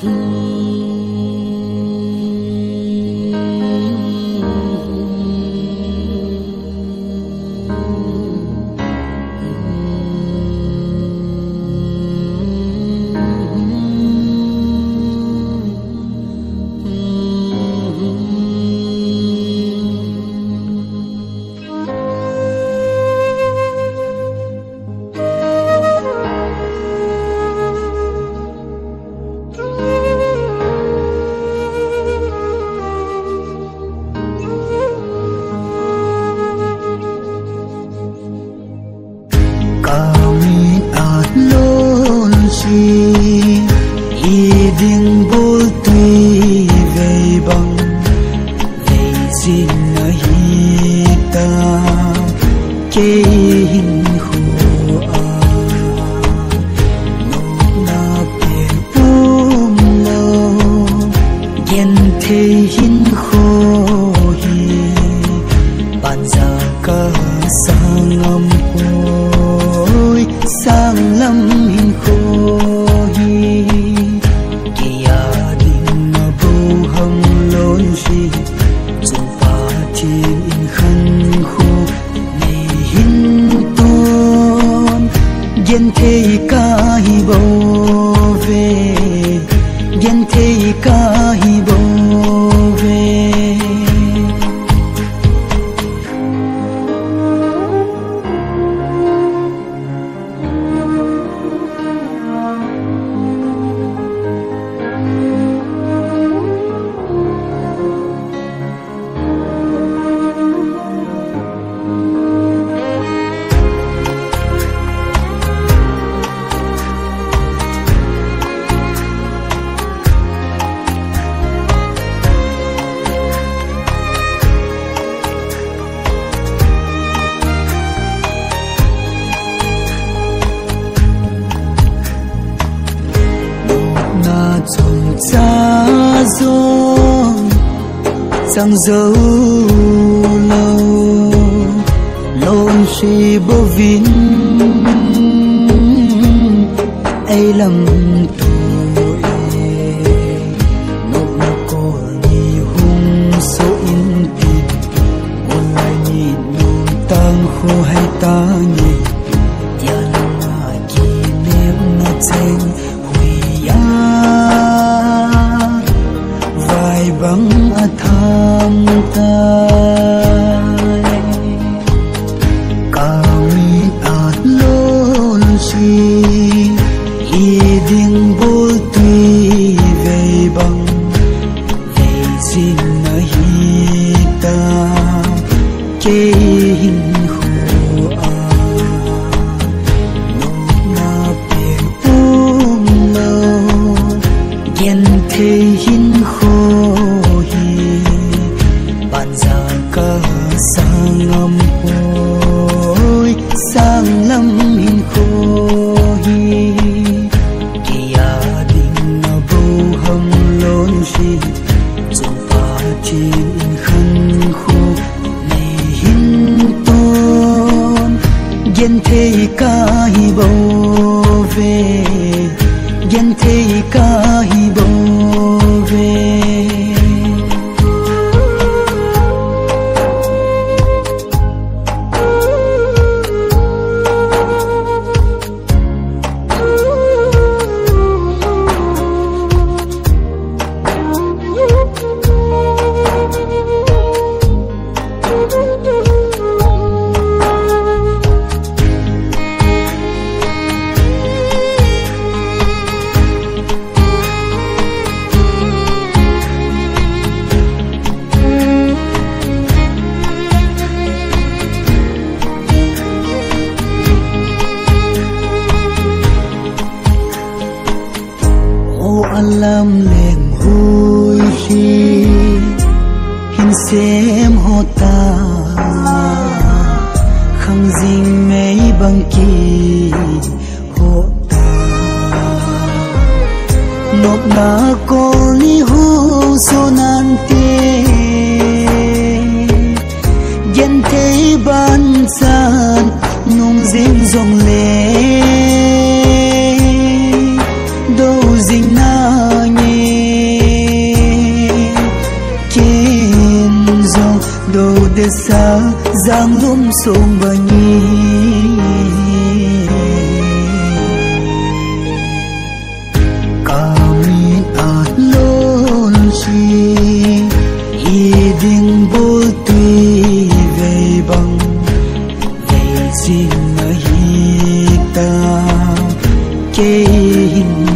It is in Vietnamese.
Hmm. Rằng dấu lâu. Lôn suy bố vin, ấy lầm tuổi. Nộp na cô ni hung số in tin một lại nhìn nung tăng khô hay ta nhìn gen the hin ho hi ban za ka sang lâm hoi sang lam hin ho hi kia ding na bu ham lon shi zo pa tin khan khu nei hin ton gen the ka hi bo ve gen thế ca hi alam leng hui hi hin sem ho ta. Khang jing mei bang ki ho ta. Nop na cô ni hu so nan te gen te ban san nung zing zong le giang lum sông bờ nhi. Kami at lon si i ding bol tui ve về ve sin na hi ta kê hình